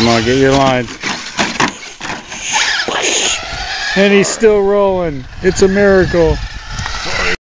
Come on, get your line. And he's still rolling. It's a miracle.